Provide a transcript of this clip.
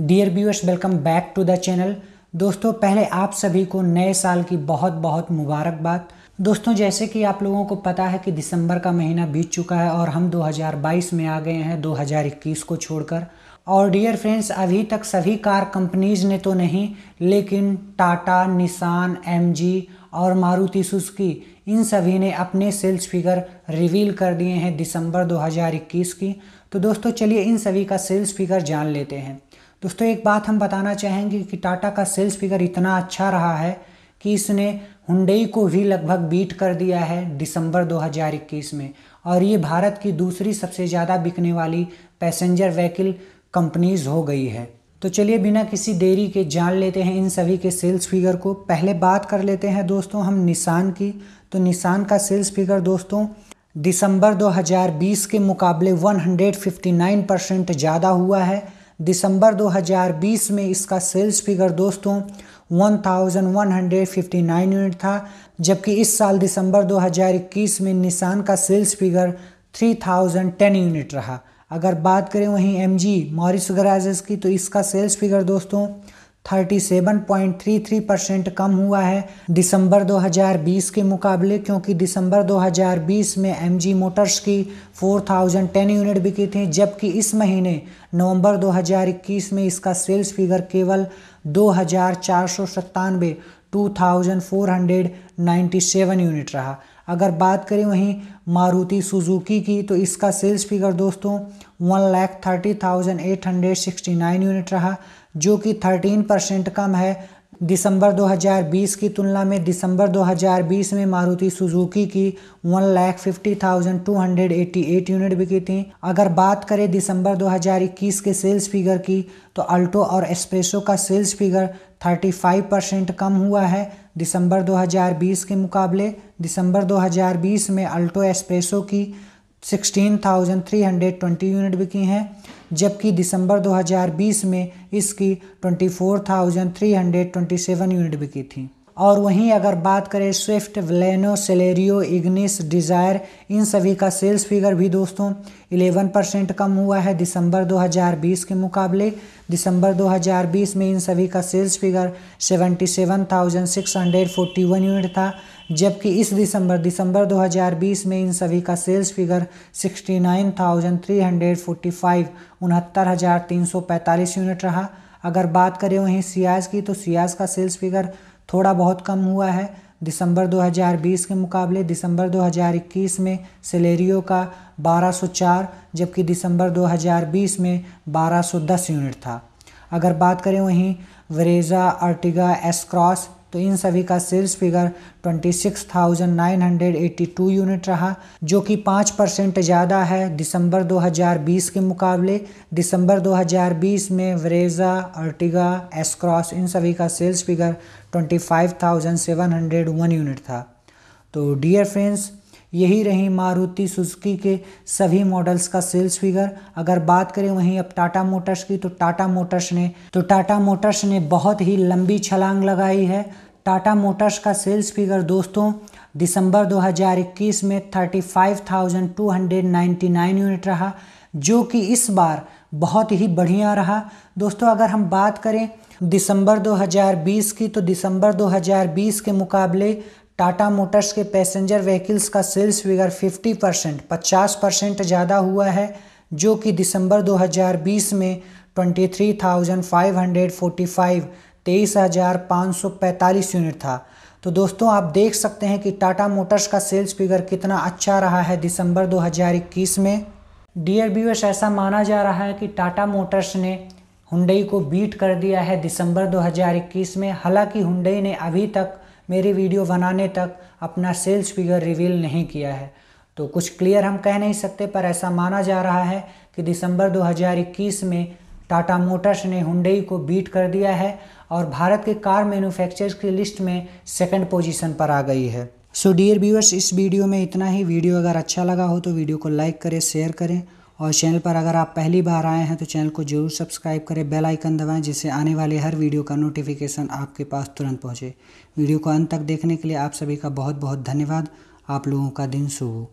Dear viewers welcome back to the channel दोस्तों, पहले आप सभी को नए साल की बहुत बहुत मुबारकबाद। दोस्तों, जैसे कि आप लोगों को पता है कि दिसंबर का महीना बीत चुका है और हम 2022 में आ गए हैं 2021 को छोड़कर। और डियर फ्रेंड्स अभी तक सभी कार कंपनीज़ ने तो नहीं, लेकिन टाटा निसान एम और मारुति सुजुकी इन सभी ने अपने सेल्स फिगर रिवील कर दिए हैं दिसंबर 2021 की। तो दोस्तों, चलिए इन सभी का सेल्स फिगर जान लेते हैं। दोस्तों, एक बात हम बताना चाहेंगे कि टाटा का सेल्स फिगर इतना अच्छा रहा है कि इसने हुंडई को भी लगभग बीट कर दिया है दिसंबर 2021 में। और ये भारत की दूसरी सबसे ज़्यादा बिकने वाली पैसेंजर व्हीकल कंपनीज़ हो गई है। तो चलिए, बिना किसी देरी के जान लेते हैं इन सभी के सेल्स फिगर को। पहले बात कर लेते हैं दोस्तों हम निशान की। तो निशान का सेल्स फिगर दोस्तों, दिसंबर 2020 के मुकाबले 159 परसेंट ज़्यादा हुआ है। दिसंबर 2020 में इसका सेल्स फिगर दोस्तों 1159 यूनिट था, जबकि इस साल दिसंबर 2021 में निशान का सेल्स फिगर 3010 यूनिट रहा। अगर बात करें वहीं एम जी मॉरिस गराजेस की तो इसका सेल्स फिगर दोस्तों 37.33 परसेंट कम हुआ है दिसंबर 2020 के मुकाबले, क्योंकि दिसंबर 2020 में एमजी मोटर्स की 4010 यूनिट बिकी थी, जबकि इस महीने नवंबर 2021 में इसका सेल्स फिगर केवल दो हज़ार यूनिट रहा। अगर बात करें वहीं मारुति सुजुकी की तो इसका सेल्स फिगर दोस्तों one lakh thirty thousand eight hundred sixty nine unit रहा, जो कि थर्टीन परसेंट कम है। दिसंबर 2020 की तुलना में दिसंबर 2020 में मारुति सुजुकी की one lakh fifty thousand two hundred eighty eight unit बिकी थी। अगर बात करें दिसंबर 2021 के सेल्स फिगर की तो अल्टो और एस्प्रेसो का सेल्स फिगर 35 परसेंट कम हुआ है दिसंबर 2020 के मुकाबले। दिसंबर 2020 में अल्टो एस्प्रेसो की 16,320 यूनिट बिकी हैं जबकि दिसंबर 2020 में इसकी 24,327 यूनिट बिकी थी। और वहीं अगर बात करें Swift Baleno Celerio Ignis Dzire इन सभी का सेल्स फिगर भी दोस्तों 11 परसेंट कम हुआ है दिसंबर 2020 के मुकाबले। दिसंबर 2020 में इन सभी का सेल्स फिगर 77,641 यूनिट था जबकि इस दिसंबर दिसंबर 2020 में इन सभी का सेल्स फिगर 69,345 उनहत्तर यूनिट रहा। अगर बात करें वहीं सियाज की तो सियाज का सेल्स फिगर थोड़ा बहुत कम हुआ है। दिसंबर 2020 के मुकाबले दिसंबर 2021 में सेलेरियो का 1204 जबकि दिसंबर 2020 में 1210 यूनिट था। अगर बात करें वहीं वरेजा अर्टिगा एस क्रॉस तो इन सभी का सेल्स फिगर 26,982 यूनिट रहा जो कि 5 परसेंट ज़्यादा है दिसंबर 2020 के मुकाबले। दिसंबर 2020 में वरेजा अर्टिगा एसक्रॉस इन सभी का सेल्स फिगर 25,701 यूनिट था। तो डियर फ्रेंड्स यही रही मारुति सुजुकी के सभी मॉडल्स का सेल्स फिगर अगर बात करें वहीं अब टाटा मोटर्स की तो टाटा मोटर्स ने तो टाटा मोटर्स ने बहुत ही लंबी छलांग लगाई है। टाटा मोटर्स का सेल्स फिगर दोस्तों दिसंबर 2021 में 35,299 यूनिट रहा जो कि इस बार बहुत ही बढ़िया रहा। दोस्तों अगर हम बात करें दिसंबर 2020 की तो दिसंबर 2020 के मुकाबले टाटा मोटर्स के पैसेंजर व्हीकल्स का सेल्स फिगर 50 परसेंट पचास परसेंट ज़्यादा हुआ है जो कि दिसंबर 2020 में 23,545 तेईस हज़ार पाँच सौ पैंतालीस यूनिट था। तो दोस्तों आप देख सकते हैं कि टाटा मोटर्स का सेल्स फिगर कितना अच्छा रहा है दिसंबर 2021 में। डियर व्यूअर्स ऐसा माना जा रहा है कि टाटा मोटर्स ने हुंडई को बीट कर दिया है दिसंबर 2021 में। हालाँकि हुंडई ने अभी तक मेरी वीडियो बनाने तक अपना सेल्स फिगर रिवील नहीं किया है। तो कुछ क्लियर हम कह नहीं सकते, पर ऐसा माना जा रहा है कि दिसंबर 2021 में टाटा मोटर्स ने हुंडई को बीट कर दिया है और भारत के कार मैन्युफैक्चरर्स की लिस्ट में सेकंड पोजीशन पर आ गई है। सो डियर व्यूअर्स इस वीडियो में इतना ही। वीडियो अगर अच्छा लगा हो तो वीडियो को लाइक करें शेयर करें और चैनल पर अगर आप पहली बार आए हैं तो चैनल को ज़रूर सब्सक्राइब करें, बेल आइकन दबाएँ, जिससे आने वाले हर वीडियो का नोटिफिकेशन आपके पास तुरंत पहुँचे। वीडियो को अंत तक देखने के लिए आप सभी का बहुत बहुत धन्यवाद। आप लोगों का दिन शुभ हो।